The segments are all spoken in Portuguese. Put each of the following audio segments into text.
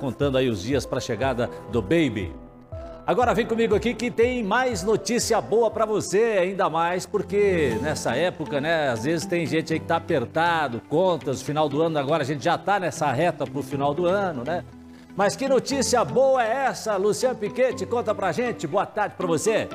contando aí os dias para a chegada do baby. Agora vem comigo aqui que tem mais notícia boa para você, ainda mais porque nessa época, né, às vezes tem gente aí que tá apertado, contas, final do ano, agora a gente já tá nessa reta pro final do ano, né? Mas que notícia boa é essa, Luciano Piquete? Conta pra gente. Boa tarde para você.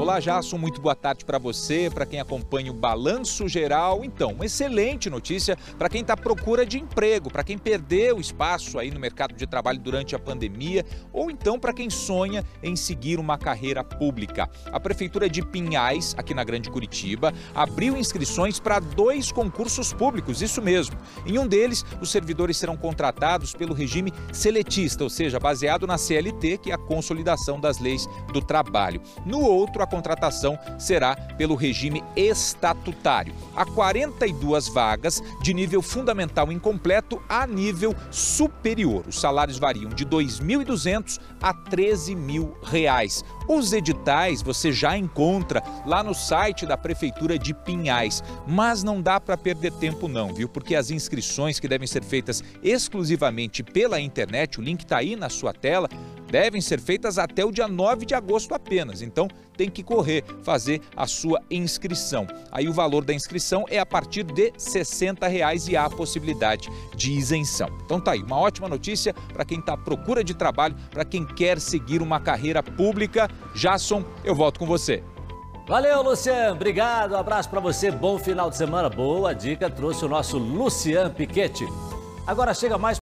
Olá, Jason, muito boa tarde para você, para quem acompanha o Balanço Geral. Então, uma excelente notícia para quem está à procura de emprego, para quem perdeu espaço aí no mercado de trabalho durante a pandemia, ou então para quem sonha em seguir uma carreira pública. A Prefeitura de Pinhais, aqui na Grande Curitiba, abriu inscrições para dois concursos públicos, isso mesmo. Em um deles, os servidores serão contratados pelo regime seletista, ou seja, baseado na CLT, que é a consolidação das leis do trabalho. No outro, a contratação será pelo regime estatutário. Há 42 vagas de nível fundamental incompleto a nível superior. Os salários variam de R$ 2.200 a 13 mil reais. Os editais você já encontra lá no site da Prefeitura de Pinhais, mas não dá para perder tempo não, viu? Porque as inscrições que devem ser feitas exclusivamente pela internet, o link está aí na sua tela, devem ser feitas até o dia 9 de agosto apenas. Então, tem que correr fazer a sua inscrição. Aí o valor da inscrição é a partir de 60 reais e há a possibilidade de isenção. Então tá aí, uma ótima notícia para quem está à procura de trabalho, para quem quer seguir uma carreira pública. Jason, eu volto com você. Valeu, Luciano. Obrigado. Um abraço para você. Bom final de semana. Boa dica trouxe o nosso Luciano Piquete. Agora chega mais